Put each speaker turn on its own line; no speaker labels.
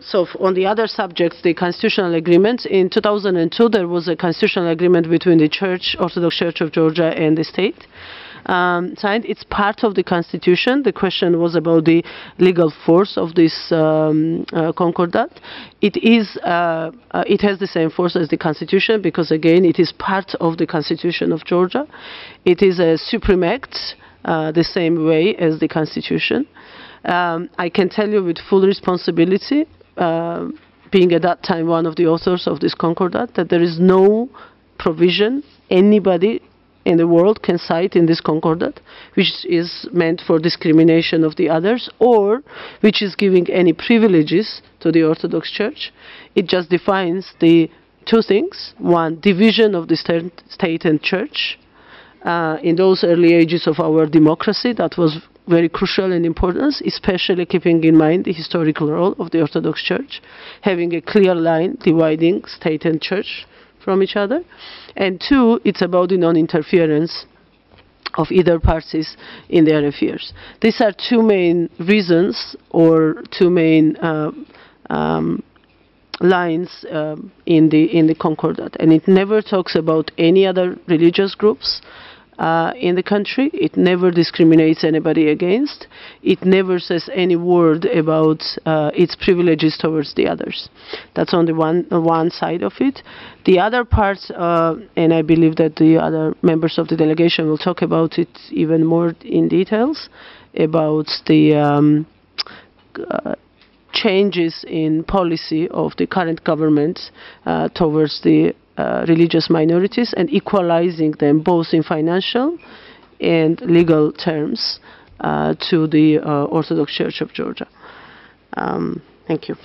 So on the other subjects, the constitutional agreement, in 2002 there was a constitutional agreement between the Church, Orthodox Church of Georgia and the state. Um, signed. It's part of the constitution. The question was about the legal force of this um, uh, concordat. It is. Uh, uh, it has the same force as the constitution because again, it is part of the constitution of Georgia. It is a supreme act, uh, the same way as the constitution. Um, I can tell you with full responsibility, being at that time one of the authors of this concordat, that there is no provision anybody in the world can cite in this concordat which is meant for discrimination of the others or which is giving any privileges to the Orthodox Church. It just defines the two things one, division of the state and church. Uh, in those early ages of our democracy, that was very crucial in importance, especially keeping in mind the historical role of the Orthodox Church, having a clear line dividing state and church from each other. And two, it's about the non interference of either parties in their affairs. These are two main reasons or two main uh, um, lines um, in the in the Concordat, and it never talks about any other religious groups uh, in the country. It never discriminates anybody against. It never says any word about uh, its privileges towards the others. That's on the one one side of it. The other part, uh, and I believe that the other members of the delegation will talk about it even more in details about the. Um, uh, changes in policy of the current government uh, towards the uh, religious minorities and equalizing them both in financial and legal terms uh, to the uh, Orthodox Church of Georgia. Um, thank you.